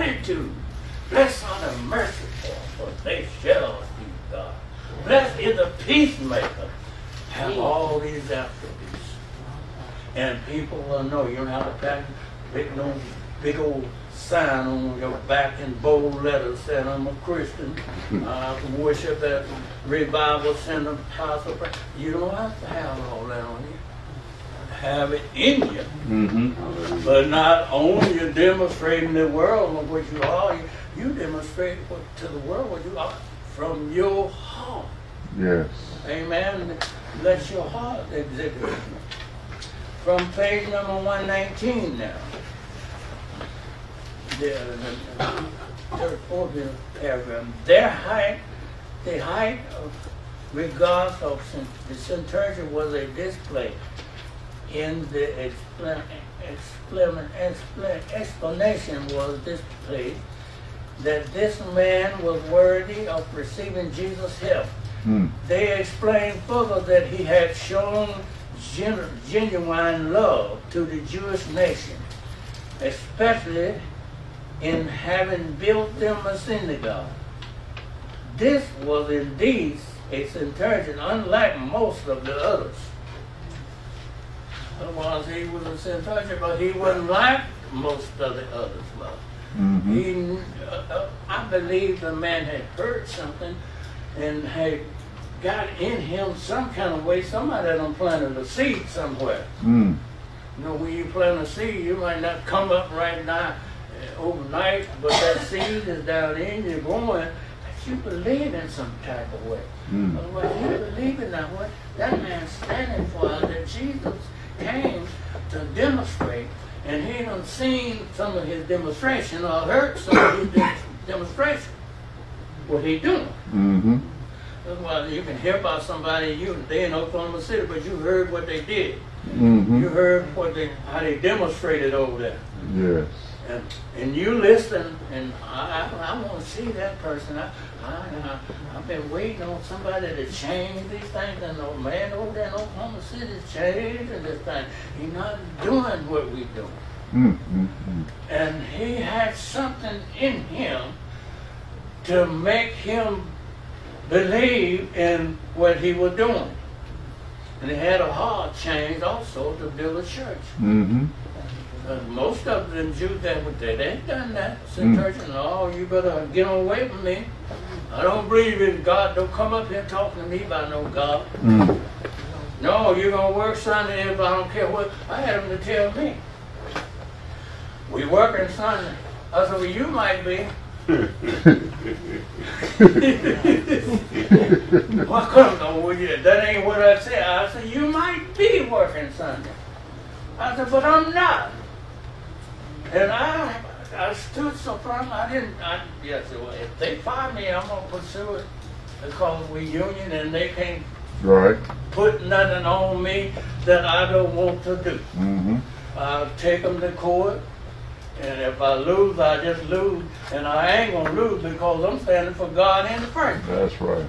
beatitude. Blessed are the merciful, for they shall be God. Blessed is the peacemaker. Have all these attributes. And people will know. You don't have to pack big, no, big old sign on your back in bold letters saying I'm a Christian. I worship at Revival Center, House of Prayer. You don't have to have all that on you. Have it in you. Mm-hmm. But not only you demonstrating the world of what you are, you, you demonstrate what, to the world what you are from your heart. Yes. Amen. Let your heart exhibit. From page number 119 now. The, the, third, fourth paragraph. Their height, the height of regards of the centurion was a display in the expla- expla- expla- explanation was displayed that this man was worthy of receiving Jesus' help. Mm. They explained further that he had shown gen- genuine love to the Jewish nation, especially in having built them a synagogue. This was indeed a centurion, unlike most of the others. Otherwise, he was a centurion, but he wasn't like most of the others. Well, Mm-hmm. he, uh, uh, I believe the man had heard something and had got in him some kind of way. Somebody done planted a seed somewhere. Mm. You know, when you plant a seed, you might not come up right now uh, overnight, but that seed is down in you growing. You believe in some type of way. Mm. Otherwise, you believe in that what that man's standing for, that Jesus came to demonstrate, and he done seen some of his demonstration or heard some of his de- demonstration. What he doing. Mm-hmm. That's why you can hear about somebody, you they in Oklahoma City, but you heard what they did. Mm-hmm. You heard what they how they demonstrated over there. Yes. And, and you listen, and I, I, I want to see that person. I, I, I, I've been waiting on somebody to change these things, and the man over there in Oklahoma City is changing this thing. He's not doing what we do. Mm-hmm. And he had something in him to make him believe in what he was doing. And he had a heart change also to build a church. Mm-hmm. Uh, most of them Jews that were there, they ain't done that. Centurion, oh, you better get away from me. I don't believe in God. Don't come up here talking to me about no God. Mm. No, you're gonna work Sunday if I don't care what. I had them to tell me. We working Sunday. I said, well, you might be. Why come no? Well, yeah, that ain't what I said. I said, you might be working Sunday. I said, but I'm not. And I, I stood so firm. I didn't. I, yes, if they fire me, I'm gonna pursue it because we union and they can't Right. put nothing on me that I don't want to do. Mm-hmm. I'll take them to court, and if I lose, I just lose, and I ain't gonna lose because I'm standing for God in the first. That's right.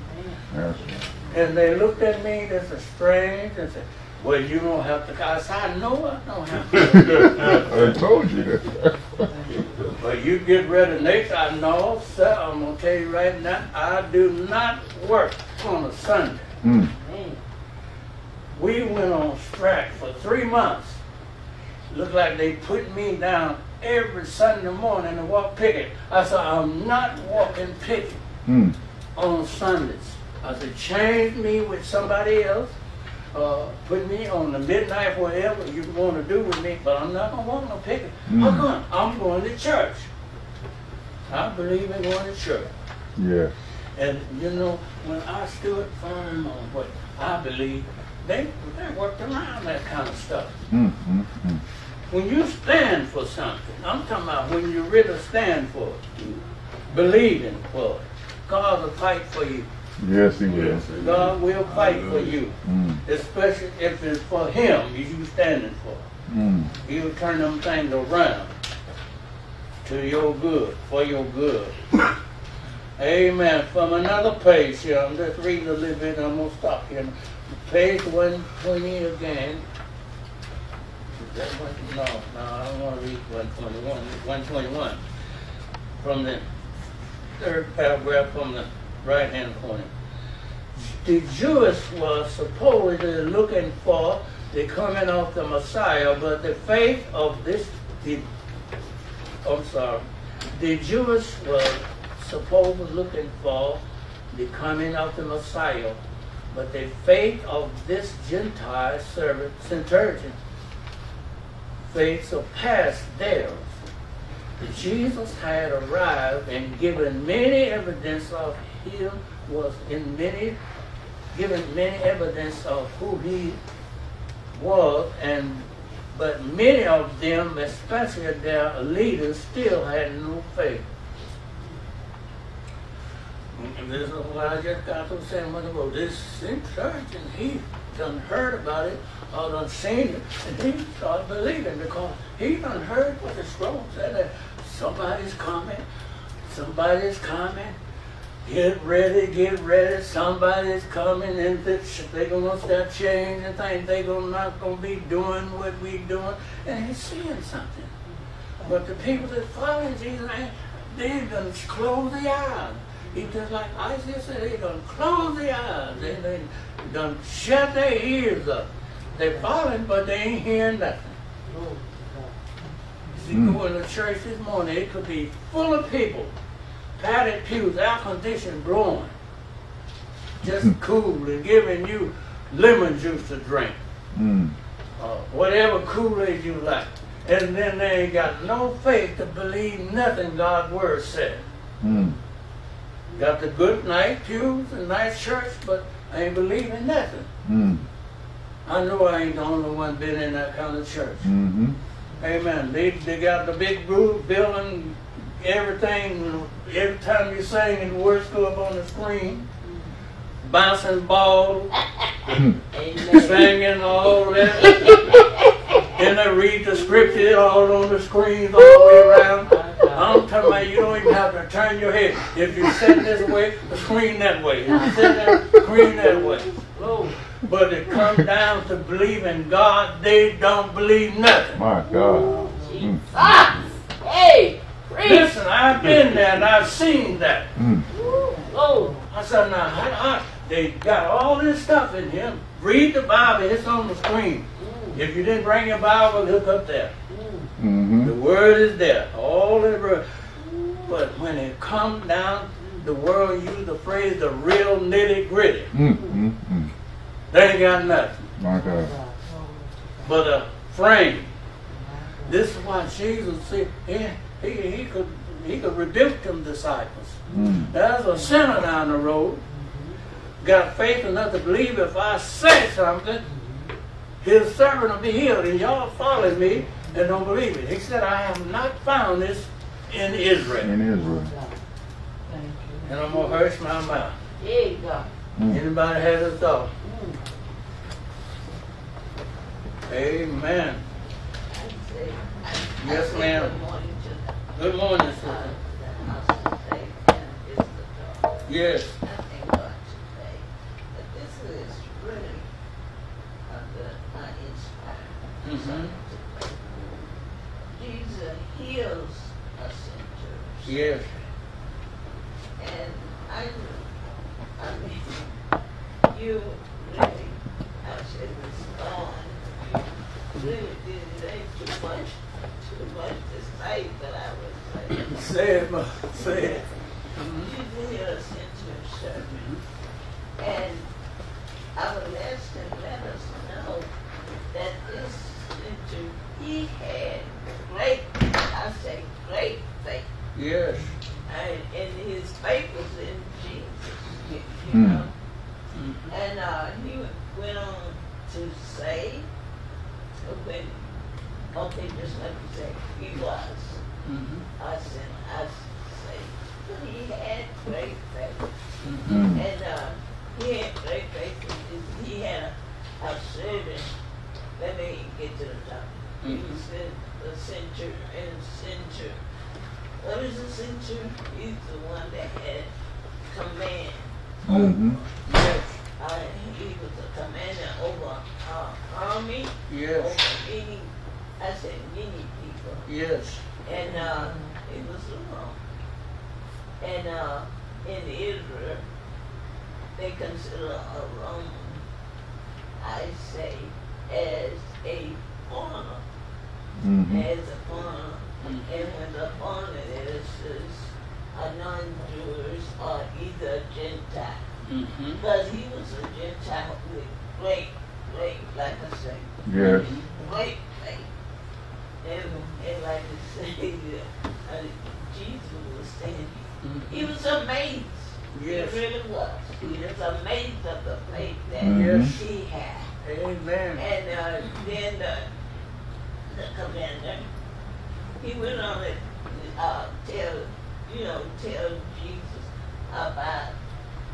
That's right. And they looked at me, this is strange, and said, well, you don't have to, I said, I know I don't have to. I told you that. But you get of Nate, I know, sir, I'm gonna tell you right now, I do not work on a Sunday. Mm. We went on strike for three months. Looked like they put me down every Sunday morning to walk picket. I said, I'm not walking picket Mm. on Sundays. I said, change me with somebody else. Uh, put me on the midnight, whatever you want to do with me, but I'm not going to want no picket. Mm. come? I'm going to church. I believe in going to church. Yes. And you know, when I stood firm on what I believe, they they worked around that kind of stuff. Mm. Mm. When you stand for something, I'm talking about when you really stand for it, believing for it, God will fight for you. Yes, he will. God will fight for you, Mm. especially if it's for Him you standing for. Mm. He'll turn them things around to your good, for your good. Amen. From another page here, I'm just reading a little bit I'm going to stop here. Page 120 again. Is that one? No, no, I don't want to read 121. 121. from the third paragraph from the right hand corner. The Jews were supposedly looking for the coming of the Messiah, but the faith of this, the, I'm sorry, the Jews were supposedly looking for the coming of the Messiah, but the faith of this Gentile servant, centurion, faith surpassed theirs. Jesus had arrived and given many evidence of him was in many given many evidence of who he was and but many of them, especially their leaders, still had no faith. And this is what I just got to saying when ago. This and he done heard about it or done seen it and he started believing because he done heard what the scroll said that somebody's coming, somebody's coming. Get ready, get ready. Somebody's coming, and they're gonna start changing things. They're gonna not gonna be doing what we're doing, and he's seeing something. But the people that follow Jesus, they done close the eyes. He just like Isaiah said, they done close the eyes. They, they done shut their ears up. They following, but they ain't hearing nothing. You go in the church this morning, it could be full of people, padded pews, air conditioned blowing, just cool and giving you lemon juice to drink, Mm. uh, whatever Kool-Aid you like. And then they ain't got no faith to believe nothing God's word said. Mm. Got the good night pews and nice church, but I ain't believing nothing. Mm. I know I ain't the only one been in that kind of church. Mm-hmm. Amen. They, they got the big building, everything. Every time you sing and the words go up on the screen, bouncing balls, Amen. singing, all that. then they read the scripture all on the screens all the way around. I'm talking about you don't even have to turn your head. If you sit this way, the screen that way. If you sit there, screen that way. But it comes down to believing God, they don't believe nothing. My God. Jesus. Hey, preach. Listen, I've been there and I've seen that. Mm. Oh, I said, now, how, how, they got all this stuff in here. Read the Bible, it's on the screen. If you didn't bring your Bible, look up there. Mm-hmm. The Word is there, all in the Word. But when it comes down, the world use the phrase the real nitty gritty. Mm. Mm. Mm. They ain't got nothing My God. but a frame. This is why Jesus said he, he, he could he could rebuke them disciples. Mm. There's a sinner down the road, got faith enough to believe if I say something, his servant will be healed. And y'all follow me and don't believe it. He said, I have not found this in Israel. In Israel. And I'm going to hush my mouth. there you go. Mm. Anybody has a thought? Amen. Yes, ma'am. Good morning, sister. Yes. Mhm. Jesus heals us in church. Yes. And I, I mean, you really, I should respond. You really did it ain't too much, too much to say, but I say. Say it, ma. Say it. You heal us in church service. And I would ask him, let us know that this center, he had great, I say great faith. Yes. And, and his faith was in Jesus, you, you Hmm. know. Mhm. And uh, he went on to say, when, okay, just like you say, he was. Mhm. I said, I say, but he had great faith. Mhm. Mm. And uh, he had great faith. and He had a, a servant. Let me get to the top. He Mhm. said the center and center. What is the center? He's the one that had command. Mm-hmm. Yes. Uh, he was a commander over uh, army, Yes. over many, I said many people. Yes. And uh, it was long. And uh, in Israel, they consider a Roman, I say, as a foreigner, Mm-hmm. as a foreigner. And when the foreigner is, is a non-Jewish or either Gentile. Mm-hmm. Because he was a Gentile with great, great, like I say, Yes. great faith. And, and like I say, uh, Jesus was saying, he was amazed. Yes. He really was. He was amazed of the faith that Mhm. he had. Amen. And uh, then the, the commander, he went on to uh, tell, you know, tell Jesus about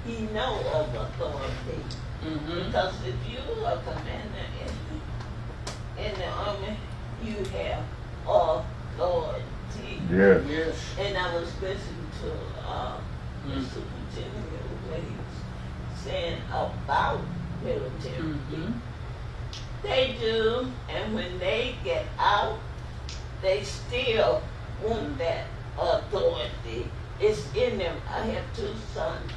he know of authority. Mm-hmm. Because if you are a commander in, in the army, you have authority. Yes. Yes. And I was listening to the Mm. superintendent what he was saying about military Mm-hmm. They do, and when they get out, they still want that authority. It's in them. I have two sons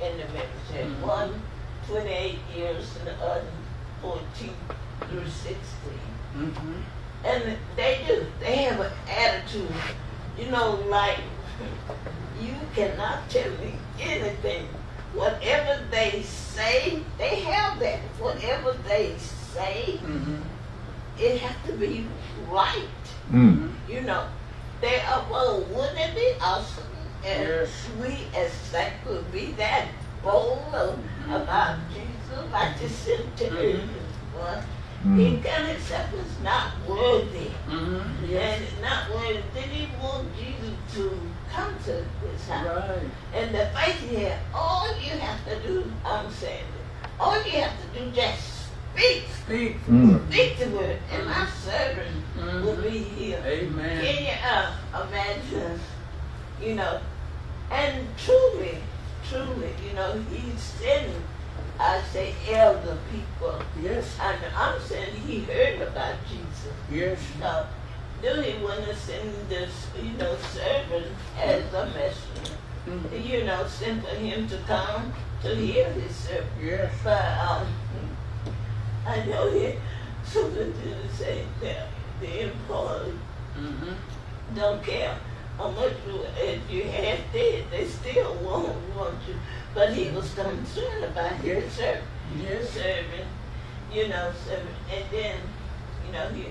in the military. Mhm. One 28 years and the other 14 through 16. Mm-hmm. And they do. They have an attitude. You know, like, you cannot tell me anything. Whatever they say, they have that. Whatever they say, Mm-hmm. it has to be right. Mm. You know, they are, well, wouldn't it be awesome if Yes. we as saints could be that bold of- about Jesus like the centurion was? He Mm. can accept is not worthy. Mm-hmm. Yes. And not worthy. Did he want Jesus to come to this house? Right. And the faith he had, all you have to do, I'm saying all you have to do just speak. Speak. Mm. Speak the word, and my servant will Mhm. be healed. Amen. Can you uh, imagine, you know, and truly, truly, you know, he's sending, I say, elder people. Yes. And I'm saying he heard about Jesus. Yes. So, do he want to send this, you know, servant as a messenger? Mhm. You know, send for him to come to hear his servant. Yes. But um, I know he, something to say that the employees Mm-hmm. don't care how much you, if you have dead, they still won't want you. But he was concerned about his Yes. servant, Yes. servant, you know, servant. And then, you know, he,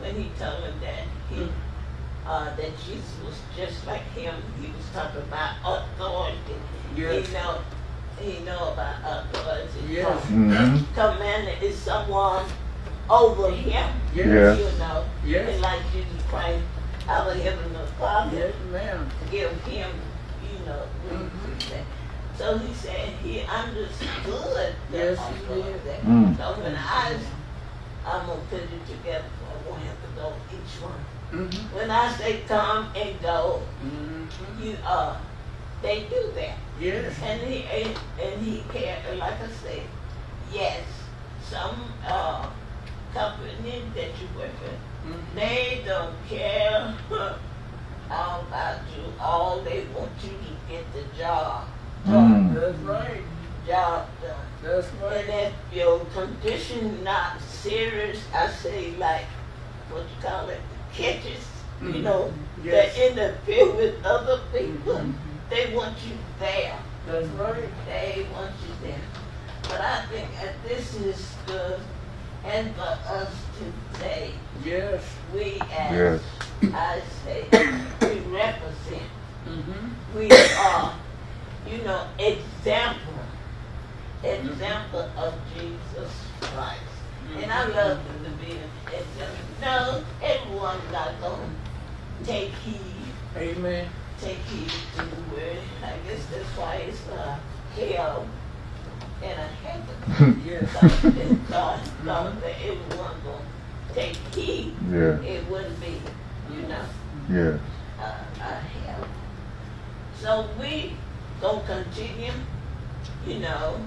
when he told him that he, Mm. uh, that Jesus was just like him, he was talking about authority. Yes. He know, he know about authority. Yes. Mm-hmm. Commander is someone over him. Yes. Yes. You know, Yes. and like Jesus Christ, our heavenly Father, Yes, ma'am. give him, you know, Mhm. So he said he understood the Yes, he authority. did. Mm. So when I, I'm gonna put it together, I won't have to go each one. Mm-hmm. When I say come and go, Mm-hmm. you uh, they do that. Yes. And he and, and he care like I said, yes, some uh company that you work with, Mm-hmm. they don't care all about you. All they want you to get the job. Mm. That's right. Job done. That's right. And right. if your condition not serious, I say like what you call it, catches, you Mhm. know, Yes. that interfere with other people. Mhm. They want you there. That's right. They want you there. But I think that this is good and for us to say Yes. we as Yes. I say we represent. Mm-hmm. We are, you know, example. Example of Jesus Christ. And I love them to be an. No, everyone's not gonna take heed Amen. take heed to the word. I guess that's why it's uh, hell and a heaven. Yes. Because if God thought that everyone gonna take heed, Yeah. it wouldn't be, you know, Yes. uh, a hell. So we gonna continue, you know,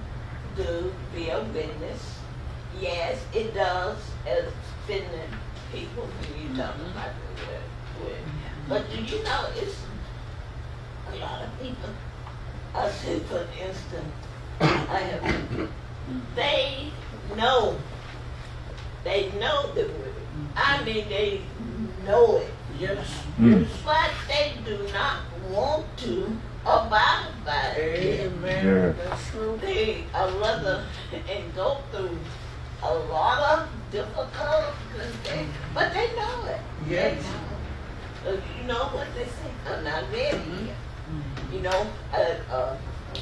to be a witness. Yes, it does offend people when you talk about the word. word. But do you know it's a lot of people people, I say for instance, I have, they know, they know the word. I mean, they know it, Yes, Mm. but they do not want to abide by it. Amen. Yeah. That's true. They uh, rather and go through a lot of difficult things, but they know it. Yes. Uh, you know what they say? I'm not ready yet. You know, uh, uh,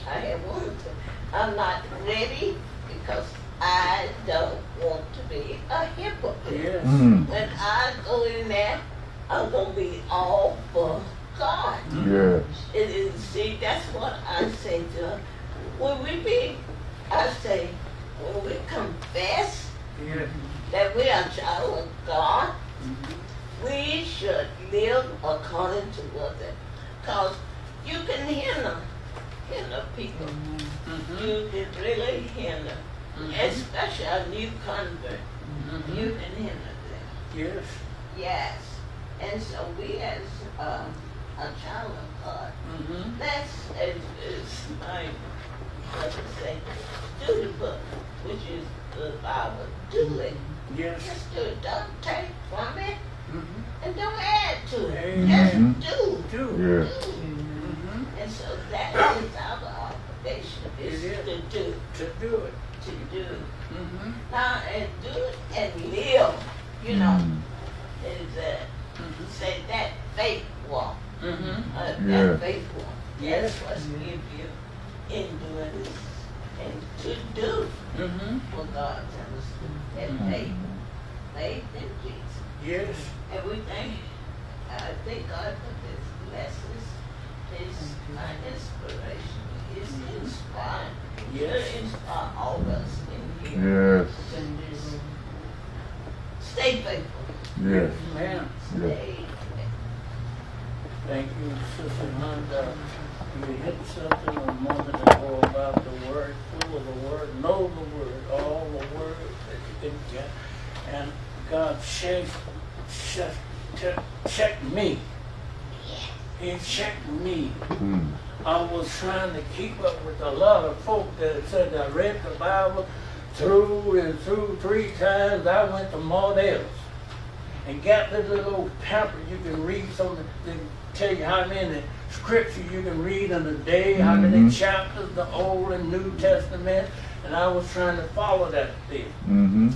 I have one. thing. I'm not ready because I don't want to be a hypocrite. Yes. Mm. When I go in there, I'm gonna be all for God. Yes. It is, see, that's what I say to her. When we be, I say, when we confess Yes. that we are child of God, we should live according to what that, cause you can hinder, hinder people. Mhm. You can really hinder, Mhm. especially a new convert. Mhm. You can hinder them. Yes. Yes. And so we as uh, a child of God. That's, as, as my brother say, do the book, which is the Bible. Do it. Yes. Just do it. Don't take from it Mhm. and don't add to it. Amen. Just do. Do. Yes. Do. Mhm. And so that is our obligation, is It is. to do, To do it. to do. Mhm. Now, and do it and live, you know, Mm. is uh, Mhm. say that faith walk. Mhm. Uh, Yeah. That faith walk. Yes. That's what's give you in doing this and to do Mhm. what God tells us to do. That Mm. faith, faith in Jesus. Yes. And we thank, I thank God for this lessons, His my inspiration, is inspired. Yes. To inspire all of us in here. Yes. To just stay faithful. Yes. Amen. Yes. Stay faithful. Thank you, Sister Honda. You hit something a moment ago about the word, full of the word, know the word, all the word that you can get. And God checked, checked, checked me. He checked me. Mm. I was trying to keep up with a lot of folk that said I read the Bible through and through three times. I went to Mardel's and got this little pamphlet you can read something that tell you how many scripture you can read in a day, how many Mhm. chapters the Old and New Testament, and I was trying to follow that thing. Mm-hmm.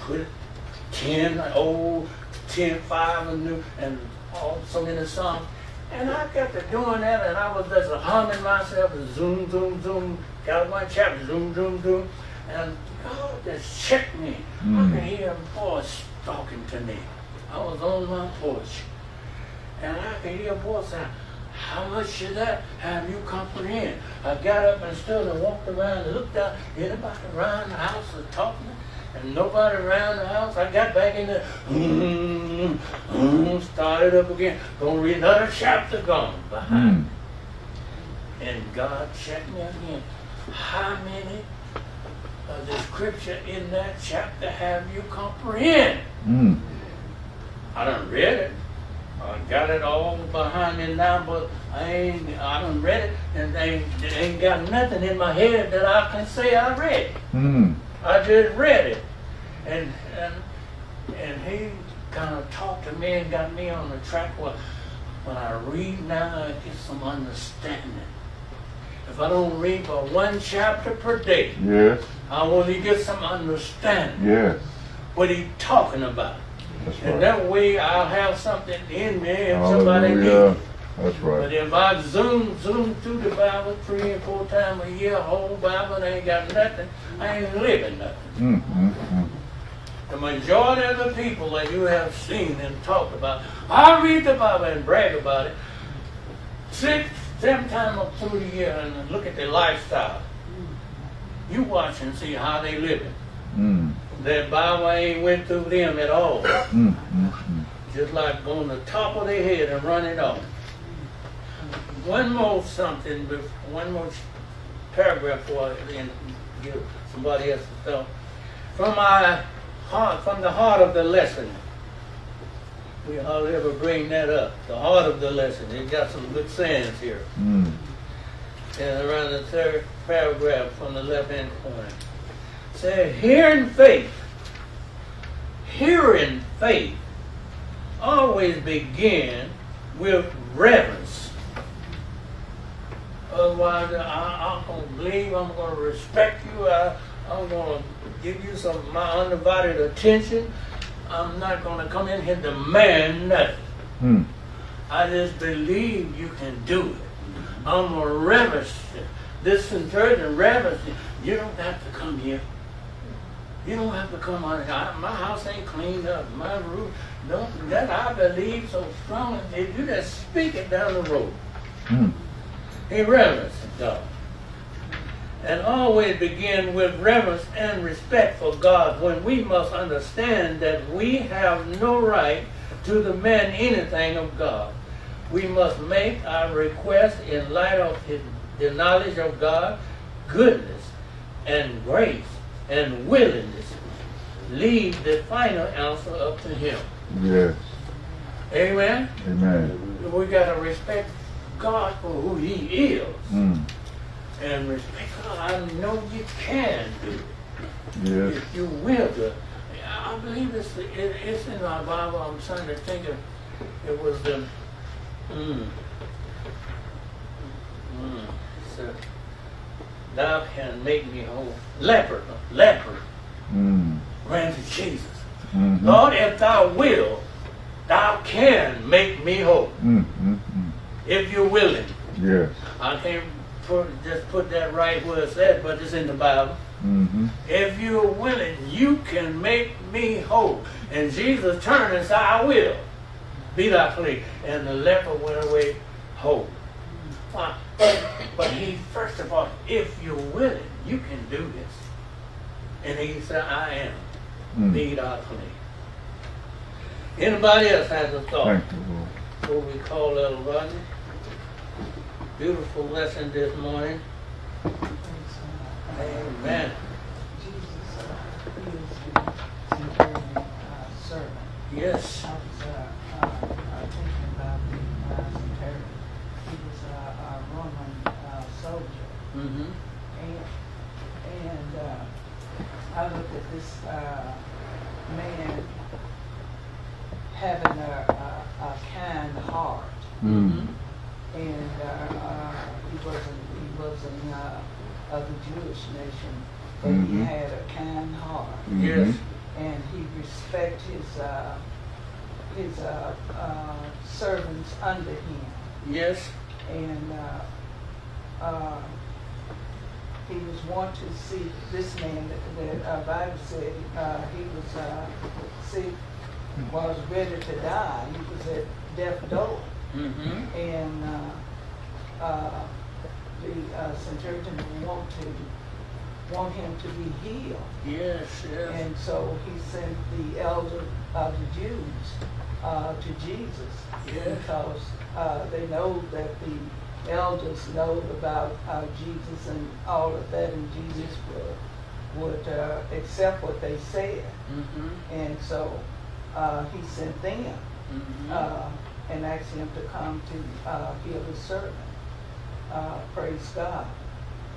Put it ten old, ten five and new, and all so many Psalms. And I got to doing that, and I was just humming myself, and zoom, zoom, zoom. Got one chapter, zoom, zoom, zoom, and God just checked me. I Mm. could hear a voice talking to me. I was on my porch, and I could hear a voice saying, "How much of that have you comprehend?" I got up and stood and walked around and looked out. Anybody around the house was talking, and nobody around the house. I got back in there, mm, mm, started up again. Gonna read another chapter, gone behind. Mm. And God checked me again. How many of the scripture in that chapter have you comprehend? Mm. I done read it. I got it all behind me now, but I ain't, I done read it and ain't, ain't got nothing in my head that I can say I read. Mm. I just read it. And, and, and he kind of talked to me and got me on the track where when I read now, I get some understanding. If I don't read but one chapter per day, Yes. I want to get some understanding Yes. what he's talking about. That's And that way I'll have something in me if somebody needs it. That's But if I zoom, zoom through the Bible three and four times a year, whole Bible, and ain't got nothing, I ain't living nothing. Mm. Mm. Mm. The majority of the people that you have seen and talked about, I read the Bible and brag about it six, seven times through the year and look at their lifestyle. You watch and see how they living. Mm. That Bible ain't went through them at all. Mm. Mm. Mm. just like on the top of their head and run it off. One more something, one more paragraph for then give somebody else a thought. From my heart, from the heart of the lesson, We hardly ever bring that up. The heart of the lesson. It got some good sayings here. Mm. And around the third paragraph from the left hand corner. Said, hearing faith. Hearing faith always begin with reverence. Otherwise, I, I'm going to believe, I'm going to respect you, I, I'm going to give you some of my undivided attention. I'm not going to come in here and demand nothing. Mm. I just believe you can do it. I'm going to reverence it. This centurion reverence. You don't have to come here. You don't have to come on. My house ain't cleaned up. My roof, no, that I believe so strongly. If you just speak it down the road, Mm. he reverenced God. And always begin with reverence and respect for God when we must understand that we have no right to demand anything of God. We must make our request in light of his, the knowledge of God, goodness, and grace, and willingness. Leave the final answer up to him. Yes. Amen? Amen. We got to respect God for who he is. Mm. and respect God. I know you can do it Yes. if you will do it. I believe it's it, it's in my Bible. I'm trying to think of it was the mm, mm, thou can make me whole. Leper, leper Mm. ran to Jesus. Mhm. Lord, if thou will, thou can make me whole. Mm. Mm. Mm. If you're willing. Yes. I can't put, just put that right where it at, but it's in the Bible. Mm-hmm. If you're willing, you can make me whole. And Jesus turned and said, I will. Be thy plea. And the leper went away whole. Why? But he, first of all, if you're willing, you can do this. And he said, I am. Mm. Be thy plea. Anybody else has a thought Thank you, Lord. before we call little Rodney? Beautiful lesson this morning. Amen. Jesus uh, is the centurion uh, servant. Yes. I was uh, uh, uh, thinking about the uh, centurion. He was uh, a Roman uh, soldier. Mm-hmm. And, and uh, I looked at this uh, man having a, a, a kind heart. Mm-hmm. And uh, uh, he wasn't, he wasn't uh, of the Jewish nation, but he Mhm. had a kind heart. Yes. and he respect his uh, his uh, uh, servants under him, Yes. and uh, uh, he was want to see this man. The uh, Bible said uh, he was uh, sick, was ready to die. He was at death door, Mm-hmm. and uh, uh, the uh, centurion want to want him to be healed. Yes, yes. And so he sent the elder of the Jews uh, to Jesus Yes. because uh, they know that the elders know about uh, Jesus and all of that, and Jesus would, would uh, accept what they said. Mm-hmm. And so uh, he sent them Mm-hmm. uh, and asked him to come to uh, heal his servant. Uh, praise God.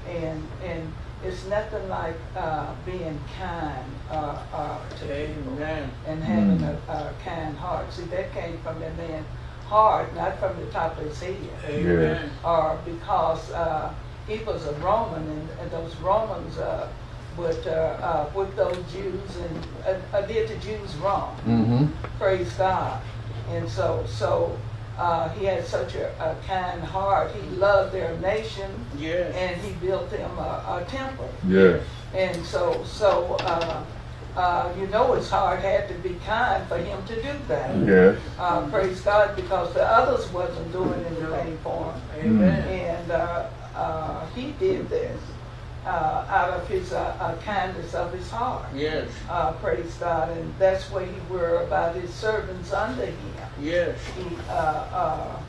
And and it's nothing like uh, being kind uh, uh, to people Amen. and having a, a kind heart. See, that came from that man's heart, not from the top of his head, Amen. or because uh, he was a Roman, and, and those Romans uh, would uh, uh, whip those Jews and uh, uh, did the Jews wrong Mm-hmm. praise God. And so, so uh, he had such a, a kind heart. He loved their nation, Yes. and he built them a, a temple. Yes. And so, so uh, uh, you know, his heart had to be kind for him to do that. Yes. Uh, praise God, because the others wasn't doing anything for him, Amen. and uh, uh, he did this uh, out of his uh, uh, kindness of his heart Yes. uh, praise God, and that's what he were about his servants under him. Yes. He, uh, uh,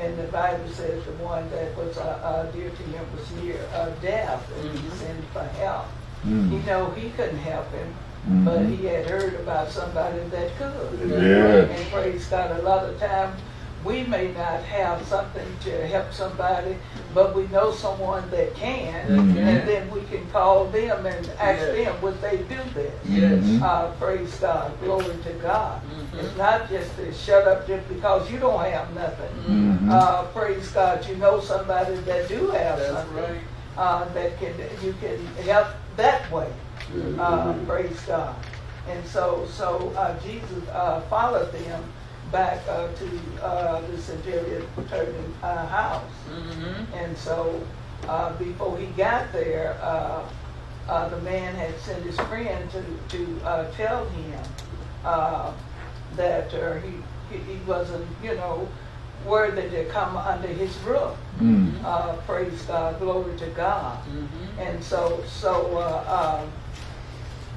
and the Bible says the one that was uh, uh, dear to him was near uh, death, and he Mhm. sent for help. He Mm. know he couldn't help him, but Mhm. he had heard about somebody that could. Yeah. And praise God, a lot of times, we may not have something to help somebody, but we know someone that can, Mhm. and then we can call them and ask Yes. them would they do this. Yes. Mhm. Uh, praise God, glory to God. Mhm. It's not just to shut up just because you don't have nothing. Mhm. Uh, praise God, you know somebody that do have That's something right. uh, that can you can help that way. Mm-hmm. Uh, praise God. And so so uh, Jesus uh, followed them back uh, to uh, the centurion turning uh, house. Mm-hmm. And so uh, before he got there, uh, uh, the man had sent his friend to to uh, tell him uh, that uh, he, he he wasn't you know worthy to come under his roof. Mm. Uh, praise God, glory to God. Mm-hmm. And so, so uh, um,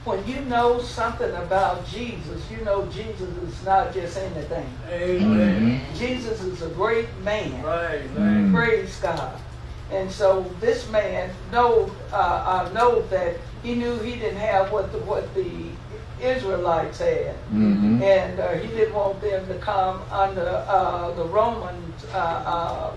when you know something about Jesus, you know Jesus is not just anything. Amen. Jesus is a great man. Right, right. Mm. Praise God. And so this man know uh, uh, know that he knew he didn't have what the what the Israelites had, Mhm. and uh, he didn't want them to come under uh, the Roman uh, uh,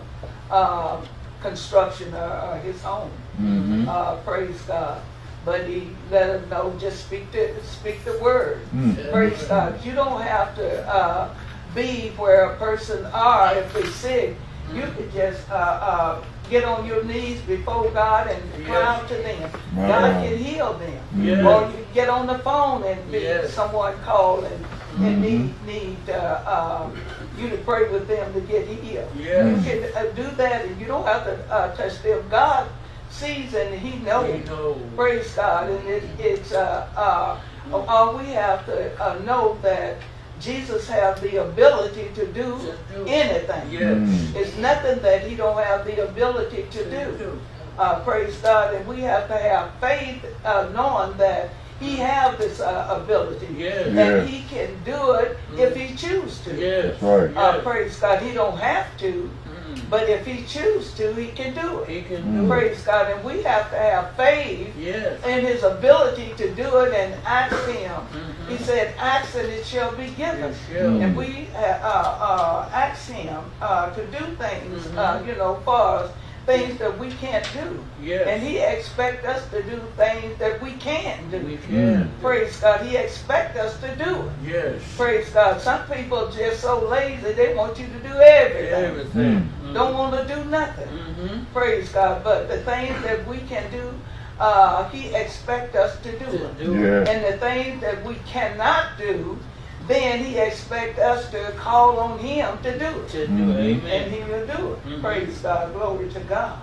uh, construction or, or his home. Mhm. Uh, praise God. But he let them know just speak the speak the word. Mm. Praise God. You don't have to uh, be where a person are if they're sick. You could just uh, uh, get on your knees before God and cry Yes. out to them. Wow. God can heal them. Yes. Or you can get on the phone and be Yes. someone call and, and Mhm. need need uh, uh, you to pray with them to get healed. Yes. You can uh, do that, and you don't have to uh, touch them. God sees and He knows. He knows. Praise God. And it, it's, uh, uh, all we have to uh, know that Jesus has the ability to do Just do anything. Yes. Mm. It's nothing that he don't have the ability to do. Uh, praise God. And we have to have faith uh, knowing that he have this uh, ability. Yes. And Yes. he can do it if he choose to. Yes. Right. Uh, Yes. praise God. He don't have to. But if he choose to, he can do it. He can Mm. do it. Praise God. And we have to have faith Yes. in his ability to do it and ask him. Mhm. He said, ask and it shall be given. Shall. Mm. And we uh, uh, uh, ask him uh, to do things, uh, you know, for us, things that we can't do. Yes. And he expects us to do things that we can We do. can. Praise God. He expects us to do it. Yes. Praise God. Some people just so lazy, they want you to do everything. Everything. Don't want to do nothing. Mm-hmm. Praise God. But the things that we can do, uh, He expects us to do To it. do it. Yeah. And the things that we cannot do, then He expects us to call on Him to do it. To do it. And He will do it. Mhm. Praise God. Glory to God.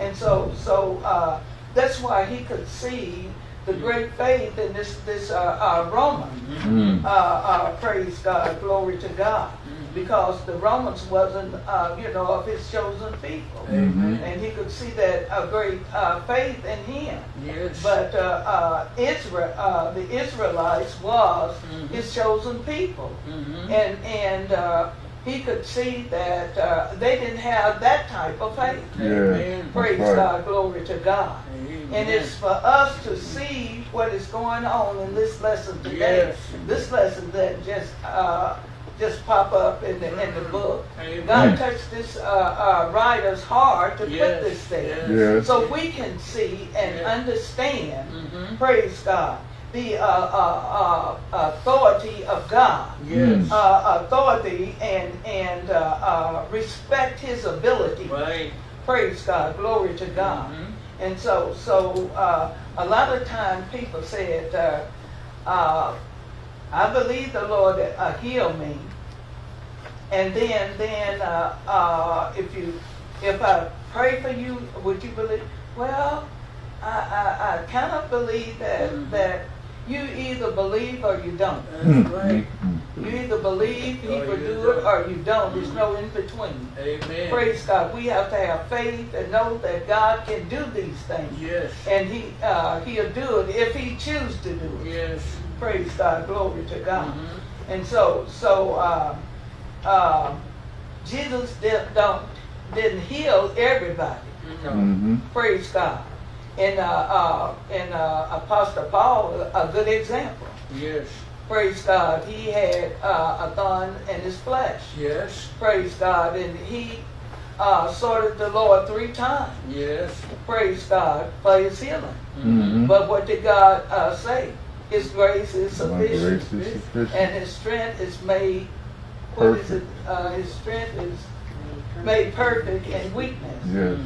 And so, so uh, that's why He could see the great faith in this this uh, uh, Roman. Mm. Uh, uh, praise God. Glory to God. Because the Romans wasn't, uh, you know, of His chosen people Amen. and he could see that a great uh, faith in him. Yes. But uh, uh, Israel, uh, the Israelites was Mhm. his chosen people, Mhm. and and uh, he could see that uh, they didn't have that type of faith. Yeah. Amen. Praise right. God, glory to God. Amen. And it's for us to see what is going on in this lesson today. Yes. This lesson that just uh, just pop up in the in the book. Amen. God touched this uh, uh, writer's heart to Yes. put this there. Yes. Yes. So we can see and Yeah. understand, Mhm. praise God, the uh, uh, uh, authority of God. Yes. Uh, authority and and uh, uh, respect His ability. Right. Praise God, glory to God. Mhm. And so, so uh, a lot of time people said, uh, uh, "I believe the Lord uh, heal me," and then, then uh, uh, if you, if I pray for you, would you believe? Well, I, I, I kind of believe that Mhm. that you either believe or you don't. That's Mm. right. You either believe He will do it or you don't. There's no in between. Amen. Praise God. We have to have faith and know that God can do these things. Yes. And he uh, he'll do it if he chooses to do it. Yes. Praise God, glory to God. Mhm. And so so uh, uh, Jesus did, don't didn't heal everybody. No. Mhm. Praise God. in uh, uh, in uh, Apostle Paul a good example. Yes. Praise God. He had uh, a thorn in his flesh. Yes. Praise God. And he uh, sorted the Lord three times. Yes. Praise God for his healing. Mhm. But what did God uh, say? His grace is sufficient, grace is sufficient. and His strength is made. What is it? Uh, his strength is made perfect in weakness. Yes.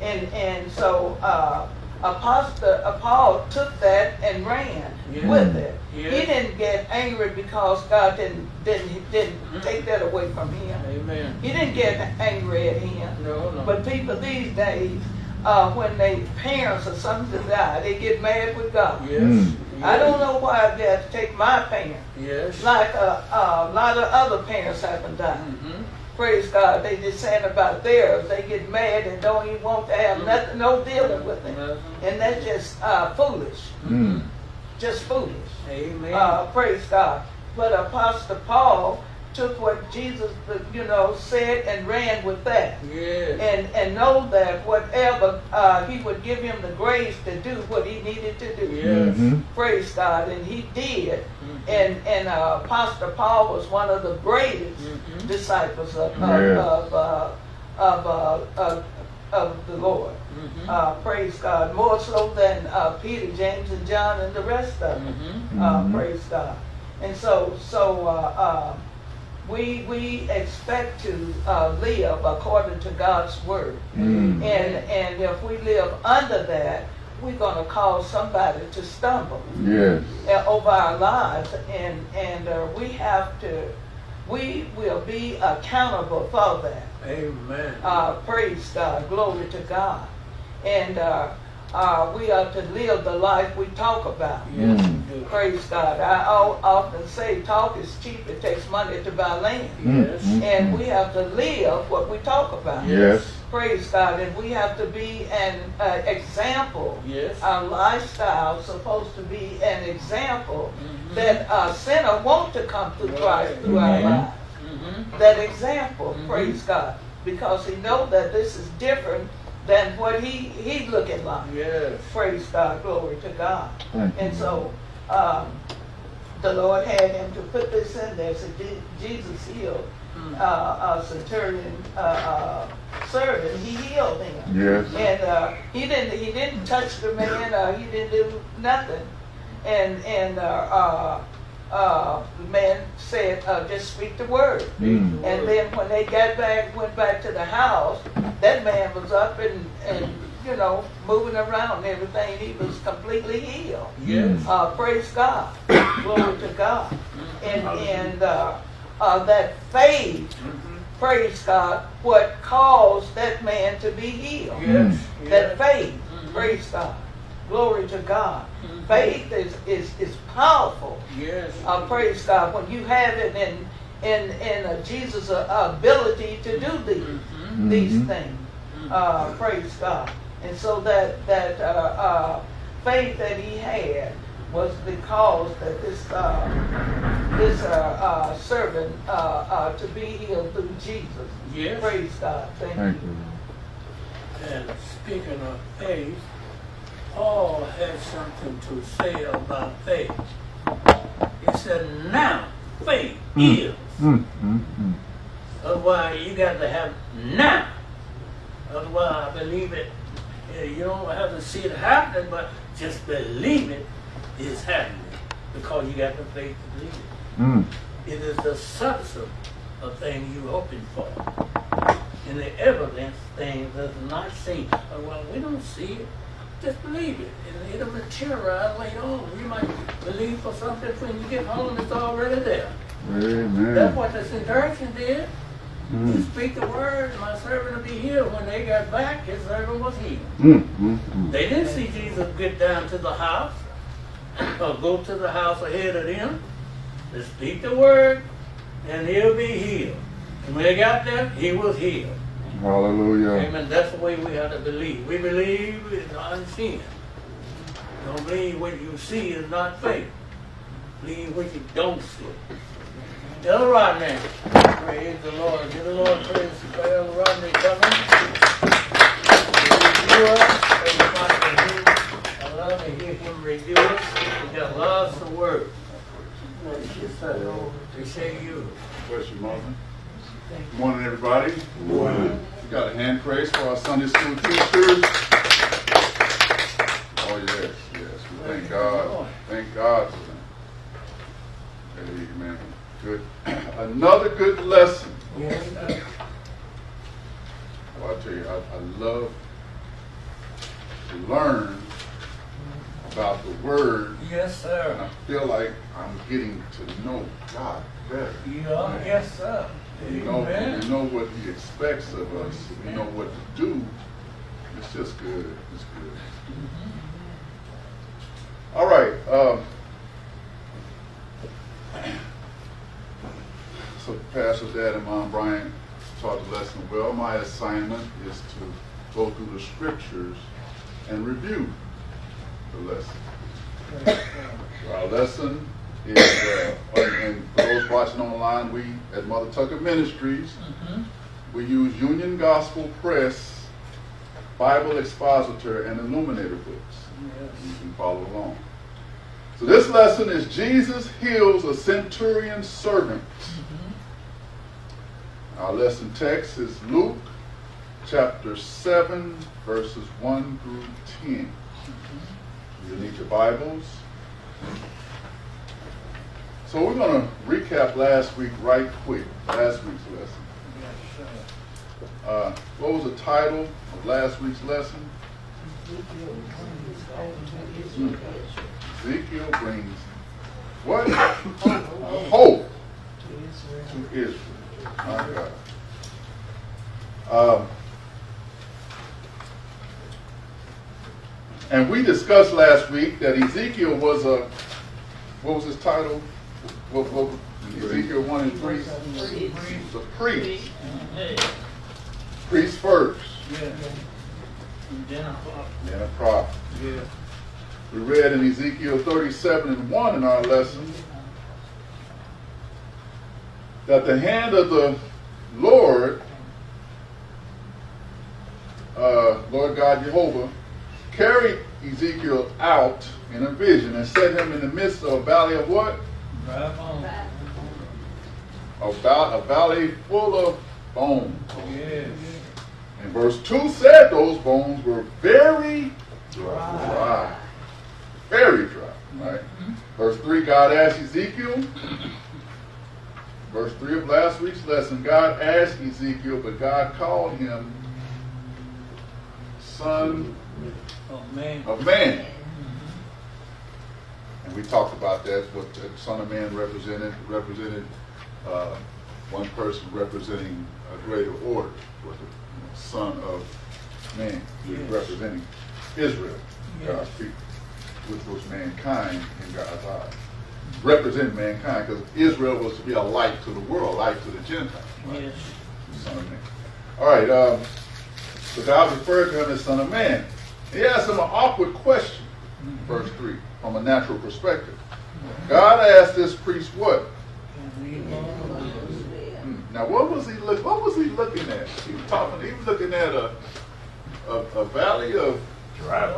And and so uh, Apostle uh, Paul took that and ran Yeah. with it. Yeah. He didn't get angry because God didn't didn't didn't take that away from him. Amen. He didn't get angry at him. No, no. But people these days, uh, when they parents or something die, they get mad with God. yes. Mm. I don't know why they have to take my parent, Yes. like uh, uh, a lot of other parents haven't done. Mhm. Praise God, they just saying about theirs. They get mad and don't even want to have nothing, no dealing with it, Nothing. and that's just uh, foolish, Mm. just foolish. Amen. Uh, praise God. But Apostle Paul took what Jesus, you know, said and ran with that. yes. and and know that whatever uh, he would give him the grace to do what he needed to do. Yes. Mhm. Praise God, and he did. Mhm. And and uh, Apostle Paul was one of the greatest Mhm. disciples of of Yeah. of, uh, of, uh, of of the Lord. Mhm. Uh, praise God, more so than uh, Peter, James, and John, and the rest of them. Mhm. Uh, Mhm. praise God. And so, so uh, uh, we we expect to uh, live according to God's word, Mm. and and if we live under that, we're going to cause somebody to stumble Yes. uh, over our lives, and and uh, we have to, we will be accountable for that. Amen. Uh, praise God, glory to God, and uh, we are to live the life we talk about. yes, Mm. Praise God. I often say talk is cheap. It takes money to buy land. Yes. Mm. And we have to live what we talk about. Yes. Praise God. And we have to be an uh, example. Yes. Our lifestyle is supposed to be an example Mhm. that a sinner want to come to Christ Right. through our Mhm. lives. Mhm. That example, Mhm. praise God. Because he know that this is different than what he, he looking like. Yes. Praise God. Glory to God. Thank you. And so um, the Lord had him to put this in there. So Jesus healed Mm. uh, a centurion uh, uh, servant. He healed him, Yes. and uh, he didn't he didn't touch the man. Uh, he didn't do nothing. And and uh, the man said, uh, "Just speak the word." Mm. And then when they got back, went back to the house, that man was up and, and you know, moving around and everything. He was completely healed. Yes. Uh, praise God. Glory to God. And, and uh, uh, that faith, Mhm. praise God, what caused that man to be healed. Yes. That Yes. faith, Mhm. praise God. Glory to God. Mhm. Faith is, is, is powerful Yes. uh, praise God, when you have it in in in uh, Jesus' uh, ability to do these Mhm. these Mhm. things, uh, praise God, and so that that uh, uh, faith that he had was the because that this uh, this uh, uh, servant uh, uh, to be healed through Jesus. Yes. Praise God. Thank, Thank you. you. And speaking of faith, Paul had something to say about faith. He said, now faith Mm. is. Mm. Mm. Mm. Otherwise, you got to have now. Otherwise, I believe it. You don't have to see it happening, but just believe it is happening because you got the faith to believe it. Mm. It is the substance of things you're hoping for. And the evidence things that's not seen. Well, we don't see it. Just believe it. And it'll materialize later on. You might believe for something when you get home, it's already there. That's what the centurion did. Mm. speak the word, my servant will be healed. When they got back, his servant was healed. Mm. Mm. Mm. They didn't see Jesus get down to the house or go to the house ahead of them. They speak the word and he'll be healed. And when they got there, he was healed. Hallelujah. Amen. That's the way we have to believe. We believe in unseen. Don't believe what you see is not faith. Believe what you don't see. Tell Rodney. Praise the Lord. Give the Lord praise. Tell her right now. Coming. Review us. I love to hear him review us. He just loves the word. To say you. Bless you, Mother. Morning, everybody. Morning. We got a hand praise for our Sunday school teachers. Oh, yes, yes. We thank God. Thank God for them. Amen. Good. Another good lesson. Well, I tell you, I, I love to learn about the Word, Yes, sir. and I feel like I'm getting to know God better. Yeah, yes, sir. You know, we know what he expects of us. We know what to do. It's just good. It's good. All right. Um, so Pastor Dad and Mom Bryant taught the lesson well. My assignment is to go through the scriptures and review the lesson. Our lesson is, uh, and for those watching online, we at Mother Tucker Ministries, Mhm. we use Union Gospel Press, Bible Expositor, and Illuminator books. You can follow along. So this lesson is Jesus heals a centurion servant. Our lesson text is Luke chapter 7, verses 1 through 10. You need your Bibles. So we're going to recap last week right quick, last week's lesson. Uh, what was the title of last week's lesson? Ezekiel brings what? Hope to Israel. My God. Um, and we discussed last week that Ezekiel was a, what was his title? What, what, Ezekiel 1 and 3? He was priest. Priest first, yeah. Then I thought, then a prophet. yeah. We read in Ezekiel 37 and 1 in our lesson that the hand of the Lord, uh, Lord God Jehovah, carried Ezekiel out in a vision and set him in the midst of a valley of what? On. A, a valley full of bones. Yes. And verse 2 said those bones were very dry. Very dry, right? Verse 3, God asked Ezekiel. Verse 3 of last week's lesson, God asked Ezekiel, but God called him son Oh, man. of man. And we talked about that, what the son of man represented, represented uh, one person representing a greater order, what the you know, son of man, was Yes. representing Israel, Yes. God's people, which was mankind in God's eyes. Represent mankind, because Israel was to be a light to the world, light to the Gentiles. right? Yes. Son of man. All right, um, so God referred to him as Son of Man. He asked him an awkward question, verse 3, from a natural perspective. God asked this priest what? Can we go? Hmm, Now, what was he look? What was he looking at? He was talking. He was looking at a a, a valley of Drive.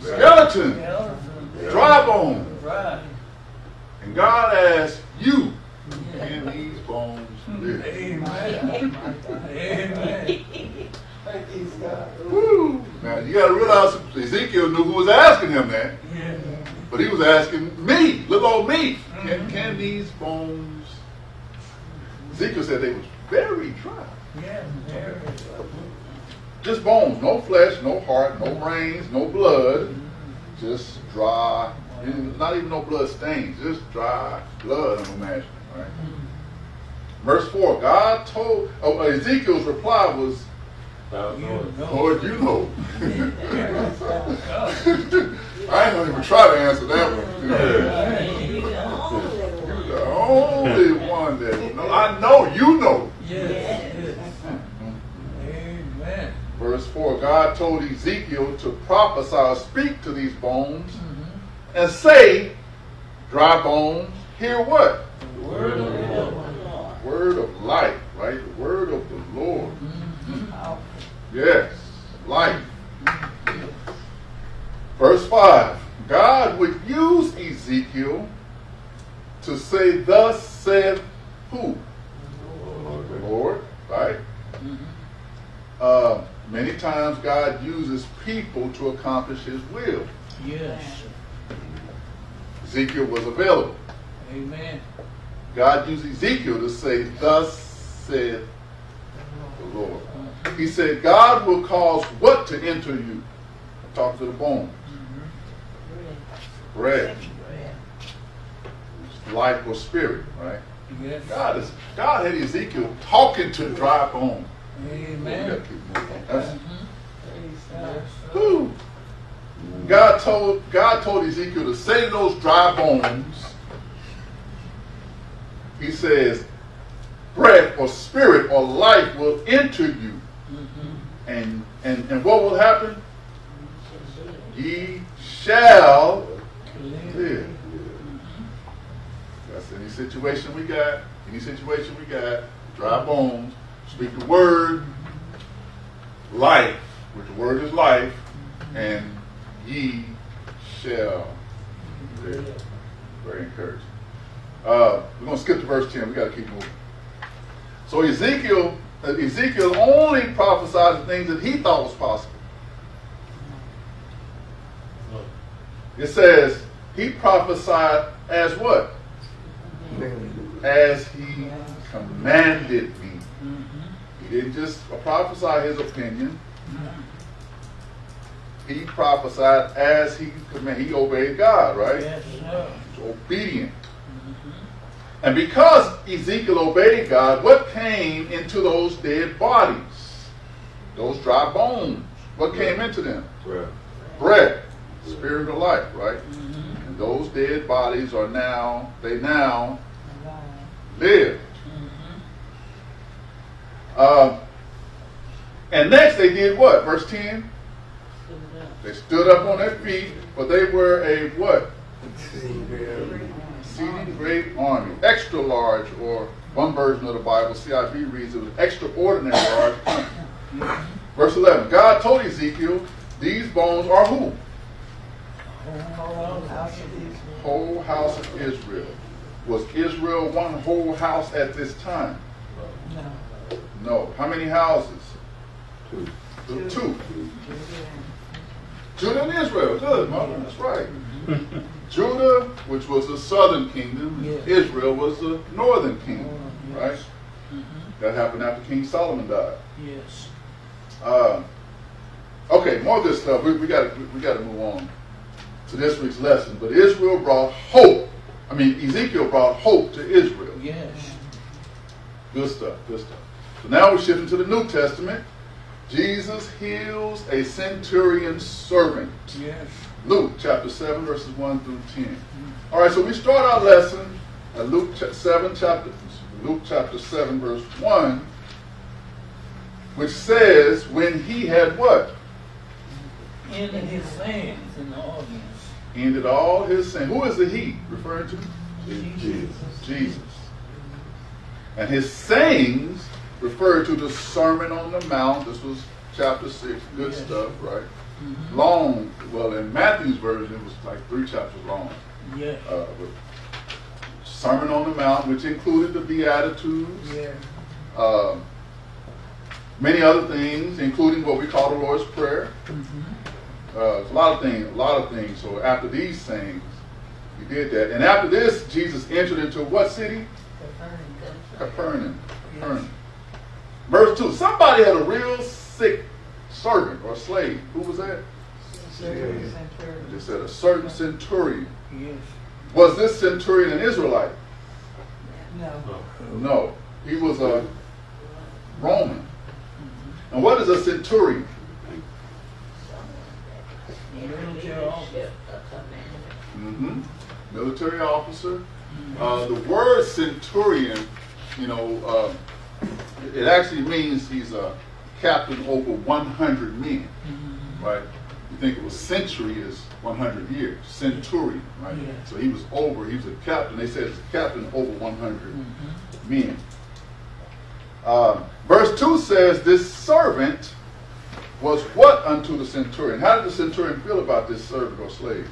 skeleton, Skeleton. dry bone, and God asked you, "Can these bones live?" Amen. Amen. Praise God. Now you got to realize Ezekiel knew who was asking him that. Yeah. But he was asking me, little old me, can, mm-hmm. can these bones? Ezekiel said they was very dry. Yeah. There. Just bones, no flesh, no heart, no brains, no blood, mm-hmm. just dry. Not even no blood stains, just dry blood. I'm imagining, right? Mm-hmm. Verse four. God told oh, uh, Ezekiel's reply was, You know. "Lord, you know." I ain't gonna even try to answer that one. you know. You the only You're one. the only one that know. I know you know. Yes. Yes. Amen. Verse 4 God told Ezekiel to prophesy or speak to these bones and say, Dry bones, hear what? The word of the Lord. Word of life, right? The word of the Lord. Mhm. Yes, life. Verse 5 God would use Ezekiel to say, Thus saith who? The Lord, right? Mm -hmm. uh, many times God uses people to accomplish his will. Yes. Ezekiel was available. Amen. God used Ezekiel to say, Thus saith the Lord. Mm-hmm. He said, God will cause what to enter you? Talk to the bone. Bread. Life or spirit, right? Yes. God is God had Ezekiel talking to dry bones. We Amen. That's- Praise mm-hmm. God. Told God told Ezekiel to say to those dry bones, He says, breath or spirit or life will enter you. Mm-hmm. And and, and what will happen? Ye shall live. That's any situation we got, any situation we got, dry bones, speak the word, life, which the word is life, and ye shall live. Very encouraging. Uh, we're going to skip to verse 10. We got to keep moving. So Ezekiel, Ezekiel only prophesied the things that he thought was possible. It says he prophesied as what? As he commanded me. He didn't just prophesy his opinion. He prophesied as he commanded. He obeyed God, right? Yes, sir. Obedient. And because Ezekiel obeyed God, what came into those dead bodies? Those dry bones. What came into them? Breath. Breath, spirit of life, right? And those dead bodies are now, they now live. Uh, and next they did what? Verse 10? They stood up on their feet, but they were a what? Exceeding great army. Extra large, or one version of the Bible, CIV reads it was extraordinary large. Verse 11 God told Ezekiel, These bones are who? Whole house of Israel. Whole house of Israel. Was Israel one whole house at this time? No. No. How many houses? Two. Two. Two. Judah and Israel. Good, mother. That's right. Judah, which was the southern kingdom. Israel was the northern kingdom, Yes. right? That happened after King Solomon died. Yes. Uh, okay, more good stuff. We, we got we, we got to move on to this week's lesson. But Israel brought hope. I mean, Ezekiel brought hope to Israel. Yes. Good stuff. Good stuff. So now we're shifting to the New Testament. Jesus heals a centurion servant. Yes. Luke chapter 7, verses 1 through 10. All right, so we start our lesson at Luke cha- 7, chapter, Luke chapter 7, verse 1, which says, when he had what? In his hands in the audience. Ended all his sin. Who is the he referring to? Jesus. Jesus. And his sayings refer to the Sermon on the Mount. This was chapter 6. Good Yes. stuff, right? Long. Well, in Matthew's version, it was like three chapters long. Yes. uh, Sermon on the Mount, which included the Beatitudes, Yes. uh, many other things, including what we call the Lord's Prayer. Uh, a lot of things, a lot of things. So after these things, he did that. And after this, Jesus entered into what city? Capernaum. Capernaum. Verse 2. Somebody had a real sick servant or slave. Who was that? Centurion. They said a certain centurion. Yes. Was this centurion an Israelite? No. No, he was a Roman. And what is a centurion? Military officer. hmm Military officer. Uh, the word centurion, you know, uh, it actually means he's a captain over 100 men, right? You think it was century is 100 years. Centurion, right? Yeah. So he was over, he was a captain. They said it's a captain over 100 men. Uh, verse 2 says, This servant was what unto the centurion? How did the centurion feel about this servant or slave?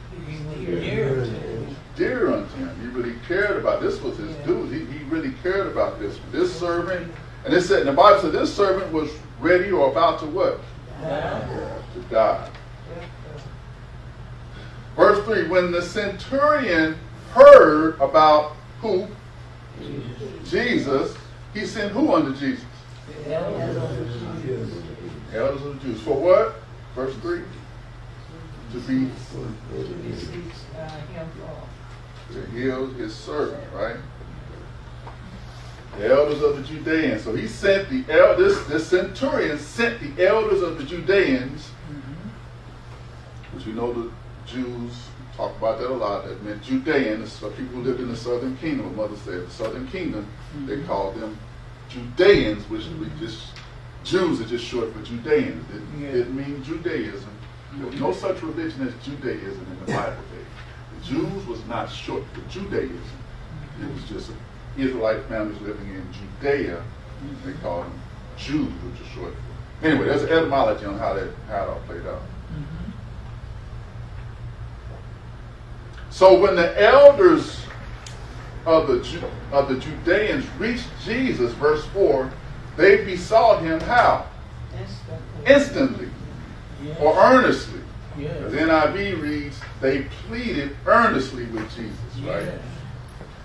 Dear. Dear unto him. He really cared about this was his Yeah. dude. He, he really cared about this. This servant, and it said, and the Bible said this servant was ready or about to what? Yeah. to die. Verse 3 When the centurion heard about who? Jesus, he sent who unto Jesus? Elders of the Jews. For what? Verse 3 To be To uh, him to heal his servant, right? The elders of the Judeans. So he sent the elders, the centurion sent the elders of the Judeans, which we know the Jews talk about that a lot. That meant Judeans, so people who lived in the southern kingdom. Mother said the southern kingdom. They called them Judeans, which we just Jews are just short for Judeans. It didn't, Yeah. didn't mean Judaism. There was no such religion as Judaism in the Bible days. The Jews was not short for Judaism. It was just Israelite families living in Judea. They called them Jews, which is short for. Anyway, there's an etymology on how that how it all played out. Mm-hmm. So when the elders of the of the Judeans reached Jesus, verse four, they besought him how Instantly. instantly or earnestly. Yeah. The NIV reads, they pleaded earnestly with Jesus, right?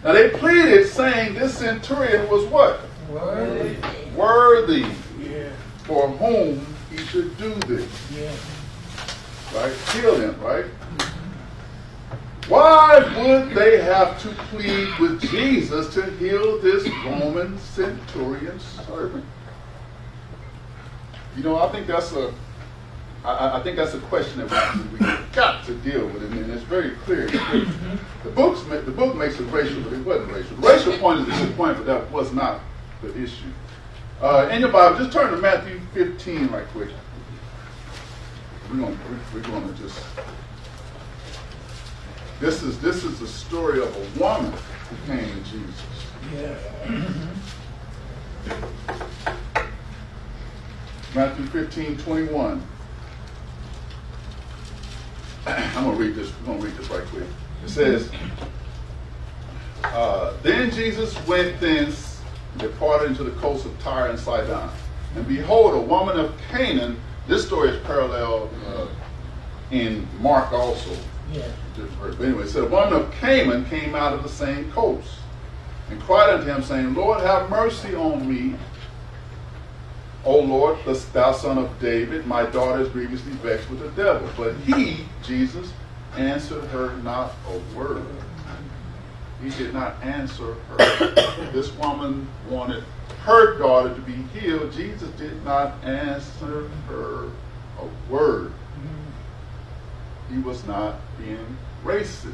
Now they pleaded saying this centurion was what? Worthy. Worthy Yeah. for whom he should do this, Yeah. right? Heal him, right? Why would they have to plead with Jesus to heal this Roman centurion servant? You know, I think that's a, I, I think that's a question that we, we got to deal with, and it's very clear. The books, the book makes it racial, but it wasn't racial. The racial point is a good point, but that was not the issue. Uh, in your Bible, just turn to Matthew 15 right quick. We're gonna, we're gonna just. This is this is the story of a woman who came to Jesus. Yeah. Matthew 15, 21. I'm gonna read this. We're gonna read this right quick. It says, uh, "Then Jesus went thence, and departed into the coast of Tyre and Sidon, and behold, a woman of Canaan." This story is parallel uh, in Mark also. Yeah. But anyway, it said, woman of Canaan came out of the same coast and cried unto him, saying, Lord, have mercy on me. O Lord, thou son of David, my daughter is grievously vexed with the devil. But he, Jesus, answered her not a word. He did not answer her. this woman wanted her daughter to be healed. Jesus did not answer her a word he was not being racist.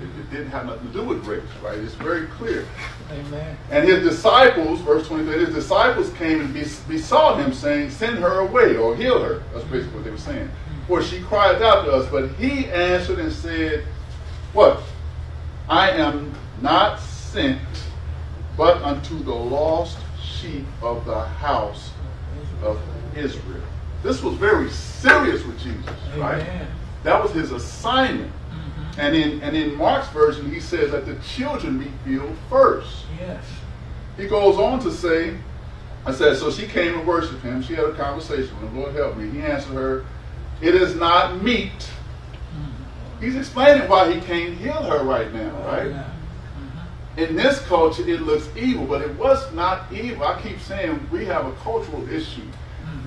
It, it didn't have nothing to do with race, right? It's very clear. Amen. And his disciples, verse 23, his disciples came and besought him, saying, Send her away or heal her. That's basically what they were saying. For she cried out to us, but he answered and said, What? I am not sent but unto the lost sheep of the house of Israel. This was very serious with Jesus, right? Amen. That was his assignment. Mm-hmm. And in and in Mark's version, he says that the children be healed first. Yes. He goes on to say, I said, so she came and worshiped him. She had a conversation with him. Lord help me. He answered her, It is not meet. Mm-hmm. He's explaining why he can't heal her right now, oh, right? Yeah. Mm-hmm. In this culture, it looks evil, but it was not evil. I keep saying we have a cultural issue.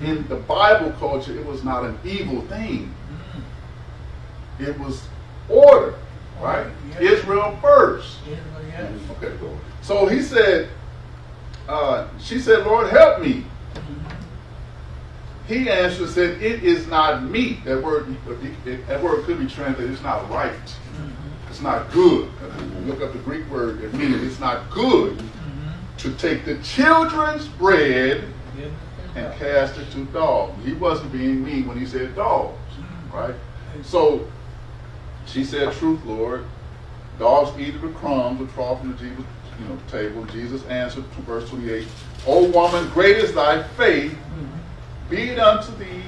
In the Bible culture, it was not an evil thing. It was order, right? Yeah. Israel first. Yes. Okay. So he said, uh, she said, Lord, help me. Mm-hmm. He answered and said, It is not me. That word, that word could be translated, it's not right. Mm-hmm. It's not good. Look up the Greek word, it means it's not good mm-hmm. to take the children's bread and cast it to dogs. He wasn't being mean when he said dogs, right? So she said, Truth, Lord. Dogs eat of the crumbs which fall from the Jesus, you know, table. Jesus answered to verse 28, O woman, great is thy faith, be it unto thee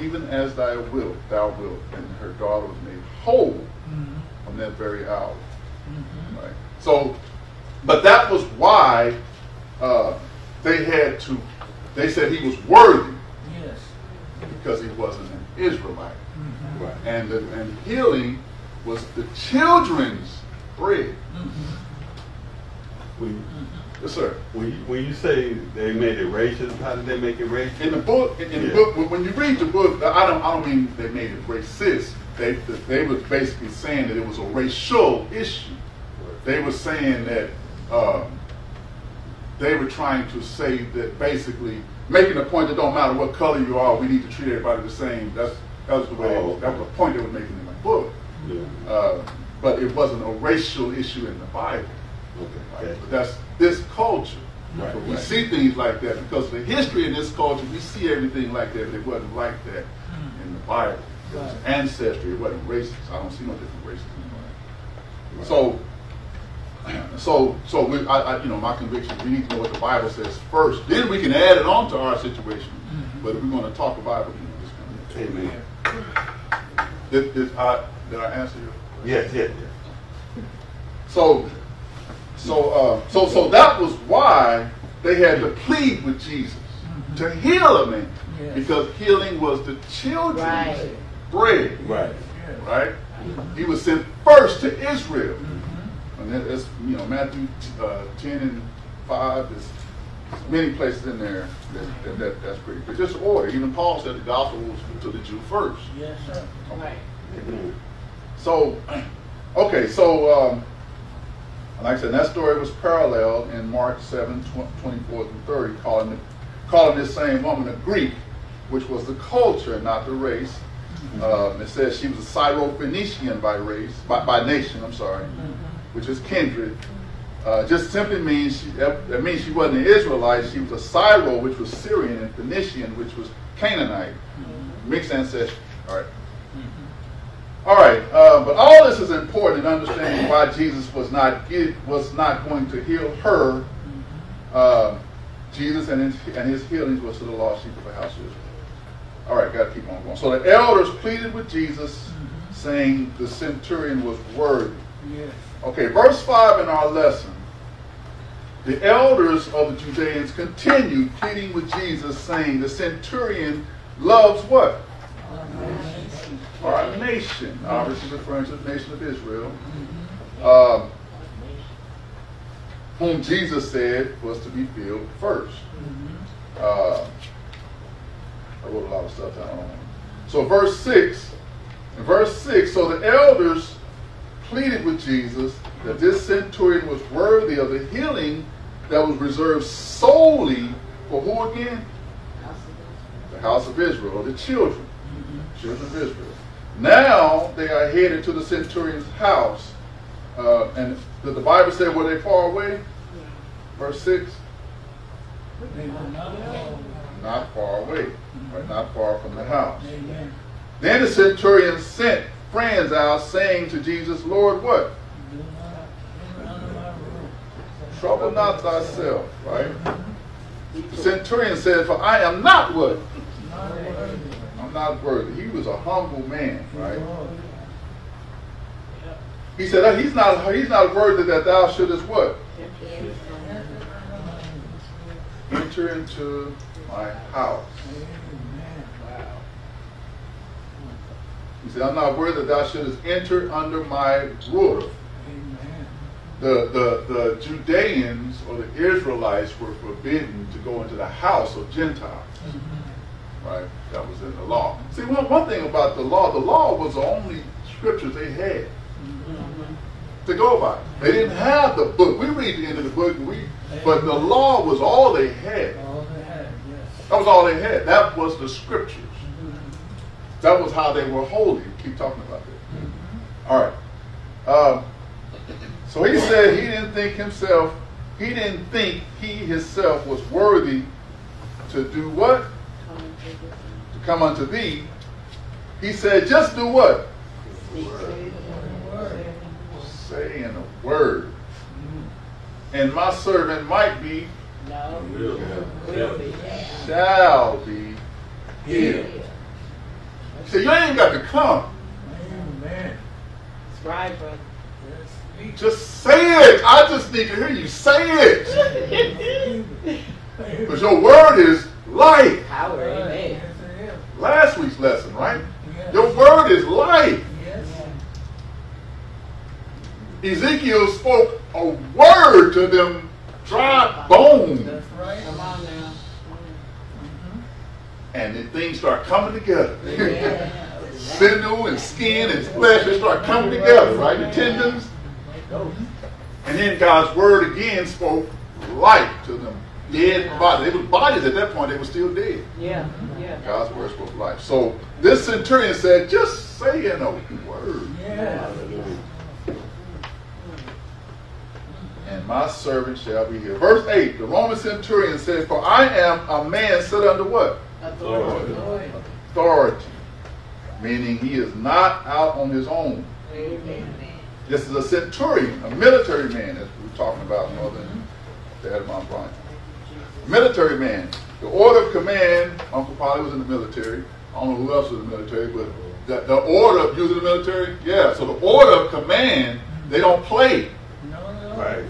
even as thy wilt, thou wilt. And her daughter was made whole from that very hour. Right? So, but that was why uh, they had to, they said he was worthy. Yes. because he wasn't an Israelite. Right. And, the, and healing was the children's bread. When, Yes, sir. when, you, when you say they made it racist, how did they make it racist? In the book, in, in the book, when- you read the book, I don't, I don't mean they made it racist. They, they were basically saying that it was a racial issue. They were saying that um, they were trying to say that basically making the point that don't matter what color you are, we need to treat everybody the same. That's that was the way Oh. that was the point they were making in the book. Yeah. Uh, but it wasn't a racial issue in the Bible. Okay. Right? But that's this culture. Right, we right. see things like that because of the history in this culture, we see everything like that, but it wasn't like that in the Bible. It was ancestry, it wasn't racist. I don't see no different races in the Bible. So, so, so we, I, I, you know, my conviction, we need to know what the Bible says first. Then we can add it on to our situation. But if we're going to talk about it, you know, just kind Amen. Of, did, did I, did I answer you? Yes, yes, yes. So, so, uh, so, so that was why they had to plead with Jesus to heal a man, Yes. because healing was the children's Right. bread, Right. right? He was sent first to Israel, and that's you know Matthew uh, ten and five. There's many places in there that, that, that that's pretty. But just order. Even Paul said the gospel was to the Jew first. Yes, sir. Right. So, okay, so um, like I said, that story was paralleled in Mark 7, tw- 24 through 30, calling, it, calling this same woman a Greek, which was the culture, not the race. Um, it says she was a Syro-Phoenician by race, by, by nation, I'm sorry, which is kindred. Uh, just simply means she, that, means she wasn't an Israelite. She was a Syro, which was Syrian, and Phoenician, which was Canaanite, mixed ancestry. All right. All right, uh, but all this is important in understanding why Jesus was not was not going to heal her. Uh, Jesus and his, and his healings was to the lost sheep of the house of Israel. All right, got to keep on going. So the elders pleaded with Jesus, saying the centurion was worthy. Yes. Okay, verse 5 in our lesson. The elders of the Judeans continued pleading with Jesus, saying, The centurion loves what? Our nation. Obviously referring to the nation of Israel. Um, whom Jesus said was to be filled first. Uh, I wrote a lot of stuff down. So verse 6, in verse 6, so the elders pleaded with Jesus that this centurion was worthy of the healing that was reserved solely for who again? The house of Israel, or the children, children of Israel. Now they are headed to the centurion's house. Uh, and did the Bible say were they far away? Verse 6? Not far away, but Not far from the house. Then the centurion sent friends out saying to Jesus, Lord, what? Trouble not thyself, right? The centurion said, For I am not what? I'm not worthy. He was a humble man, right? He said, "Uh, He's not he's not worthy that thou shouldest what? Enter into my house. Amen. Wow. He said, I'm not worthy that thou shouldest enter under my roof. Amen. The, the, the Judeans or the Israelites were forbidden to go into the house of Gentiles. Mm-hmm. Right? That was in the law. See, one, one thing about the law, the law was the only scriptures they had mm-hmm. to go by. They didn't have the book. We read the end of the book, we, but the law was all they had. All they had, yes. That was all they had. That was the scriptures. That was how they were holy. Keep talking about that. All right. Um, so he said he didn't think himself, he didn't think he himself was worthy to do what? To come unto thee. He said, just do what? Say in a word. And my servant might be, No. Will. Will be. shall be healed. So you ain't got to come. Amen. That's right. Just say it. I just need to hear you say it. Because your word is life. Power, amen. Last week's lesson, right? Your word is life. Yes. Ezekiel spoke a word to them dry bones. Right. Come on now. And then things start coming together. Sinew and skin and flesh, they start coming together, right? The tendons. And then God's word again spoke life to them. Dead bodies. They were bodies at that point, they were still dead. Yeah, yeah. God's word spoke life. So this centurion said, just say in a word. Yeah. and my servant shall be healed. Verse 8, the Roman centurion said, For I am a man set under what? Authority. Authority. Meaning he is not out on his own. Amen. This is a centurion, a military man, as we were talking about more than Dad Mount Bryant. Military man. The order of command, Uncle Polly was in the military. I don't know who else was in the military, but the, the order of using the military, yeah. So the order of command, they don't play. No, no. Right.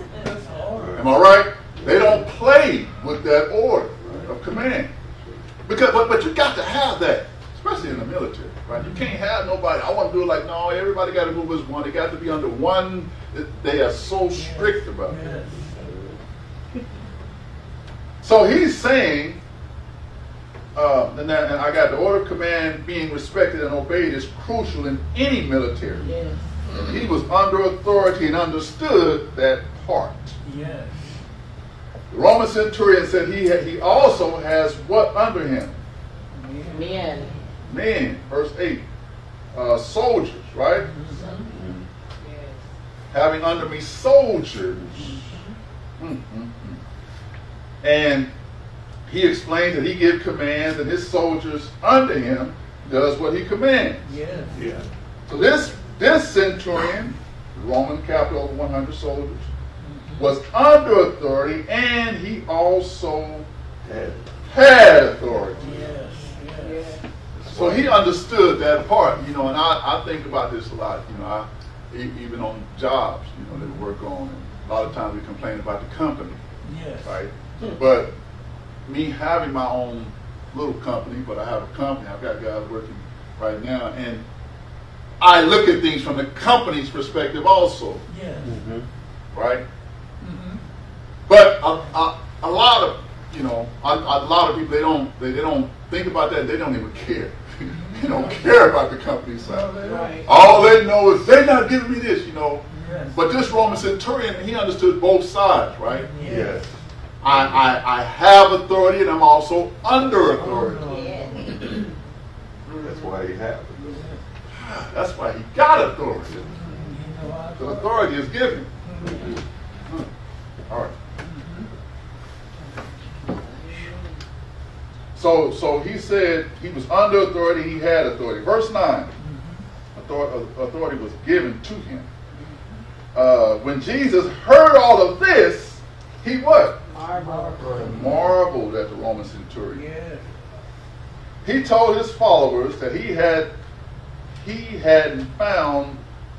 Am I right? They don't play with that order of command. Because, but, but you got to have that, especially in the military, right? You can't have nobody. I want to do it like no. Everybody got to move as one. They got to be under one. They are so strict about it. So he's saying, uh, and, that, and I got the order of command being respected and obeyed is crucial in any military. Yes. He was under authority and understood that part. Yes. The Roman centurion said he ha- he also has what under him? Men. Men, verse 8. Uh, soldiers, right? Yes. Having under me soldiers. Mm, mm, mm. And he explains that he gives commands and his soldiers under him does what he commands. Yes. Yeah. So this this centurion, Roman capital of 100 soldiers, was under authority and he also Had- had authority. Yes. Yes. So he understood that part, you know, and I, I think about this a lot, you know, I, e- even on jobs, you know, that we work on, and a lot of times we complain about the company, Yes. right? But me having my own little company, but I have a company, I've got guys working right now, and I look at things from the company's perspective also, Yes. Mm-hmm. right? But a, a, a lot of, you know, a, a lot of people, they don't, they, they don't think about that, they don't even care. they don't care about the company side. Right. All they know is they're not giving me this, you know. Yes. But this Roman centurion, he understood both sides, right? Yes. I, I, I have authority and I'm also under authority. Yeah. That's why he had it. That's why he got authority. You The authority is given. All right. So, so he said he was under authority, he had authority. Verse 9 authority, authority was given to him. Uh, when Jesus heard all of this, he what? Marvel. Marveled at the Roman centurion. Yes. He told his followers that he had he hadn't found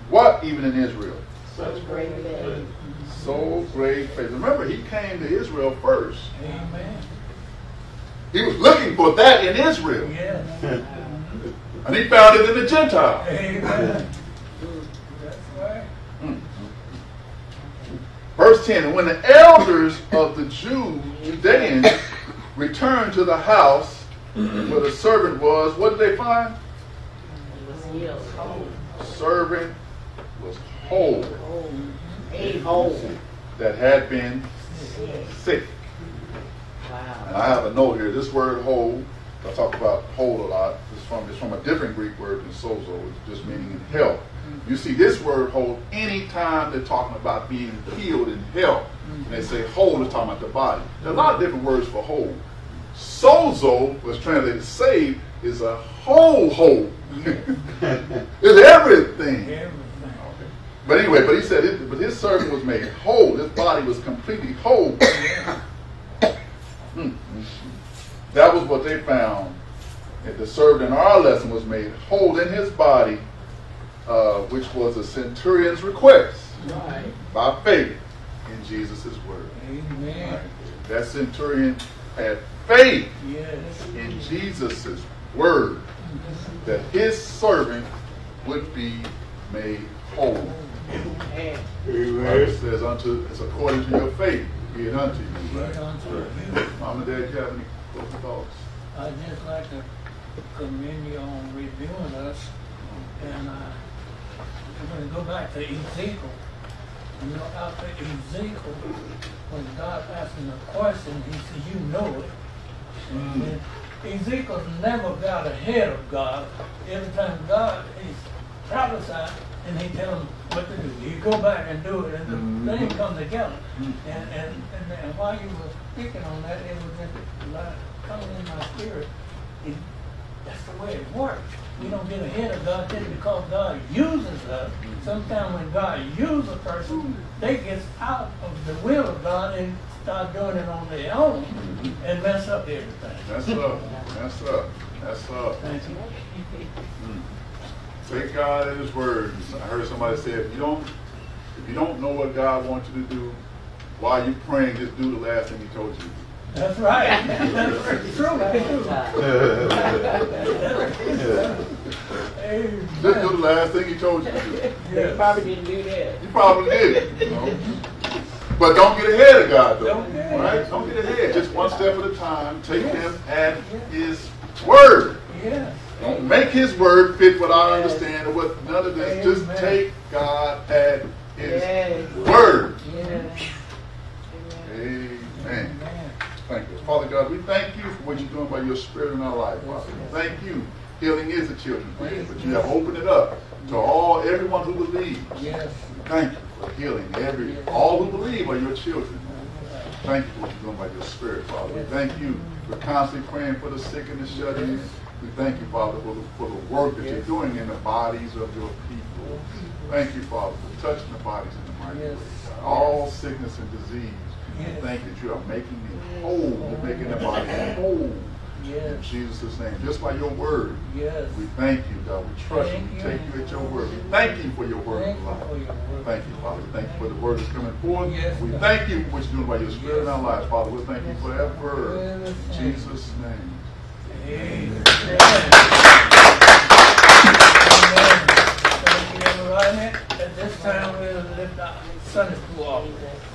what even in Israel? So great faith. So great faith. Remember, he came to Israel first. Amen. He was looking for that in Israel. Yes. And he found it in the Gentiles. Amen. That's right. Verse 10 when the elders of the Jews, Judeans, returned to the house where the servant was, what did they find? Was. Servant was whole A hole. that had been sick. And I have a note here. This word whole, I talk about whole a lot. It's from it's from a different Greek word than sozo. It's just meaning in health. Mm-hmm. You see this word whole anytime they're talking about being healed in health. Mm-hmm. And they say whole, they're talking about the body. There are a lot of different words for whole. Sozo, was translated saved, is a whole whole. it's everything. Everything. But anyway, but he said, it, but his servant was made whole. His body was completely whole. Mm, mm, mm. That was what they found. That the servant in our lesson was made whole in his body, uh, which was a centurion's request Right. by faith in Jesus' word. Amen. Right. That centurion had faith Yes. in Jesus' word that his servant would be made whole. And Bible says unto, it's according to your faith, be it unto you, right? it unto you. Mom and Dad, you have any closing thoughts? I'd just like to commend you on reviewing us. And uh, I'm going to go back to Ezekiel. You know, after Ezekiel, when God asked him a question, he said, you know it. And Ezekiel never got ahead of God. Every time God is prophesying, and he tell them what to do. You go back and do it, and the mm-hmm. thing come together. Mm-hmm. And, and, and, and while you were speaking on that, it was just coming in my spirit. It, that's the way it works. We don't get ahead of God just because God uses us. Mm-hmm. Sometimes when God uses a person, they get out of the will of God and start doing it on their own and mess up everything. That's up, that's up, that's up. Thank you. Mm. Take God at His word. I heard somebody say, if you don't, if you don't know what God wants you to do, while you're praying, just do the last thing He told you. That's right. That's very true. That's true. Amen. Just do the last thing He told you to do. they Yes. probably didn't do that. You probably did, you know. But don't get ahead of God, though. Don't get Right? Don't get ahead. Just one step at a time. Take Him at His word. Yes. Don't make His word fit what I understand or what none of this. Just take God at His Yes. word. Yes. Amen. Amen. Thank you. Father God, we thank you for what you're doing by your spirit in our life, Father. Thank you. Healing is the children's bread, but you have opened it up to all, everyone who believes. Yes. Thank you for healing every, all who believe are your children. Thank you for what you're doing by your spirit, Father. We thank you for constantly praying for the sick and the shut in. We thank you, Father, for the, for the work that you're doing in the bodies of your people. Thank you, Father, for touching the bodies in the mighty way. God. All sickness and disease. We Yes. thank you that you are making me whole. You're making the body whole. In Jesus' name. Just by your word. Yes. We thank you, God. We trust you. We take you at your word. We thank you for your word Thank of you word. Thank you, Father. Thank you for the word that's coming forth. Yes, we thank you for what you're doing by your spirit in our lives, Father. We thank you forever. Yes. In Jesus' name. Amen. Amen. So if you have at this time we'll lift our Sunday school offering.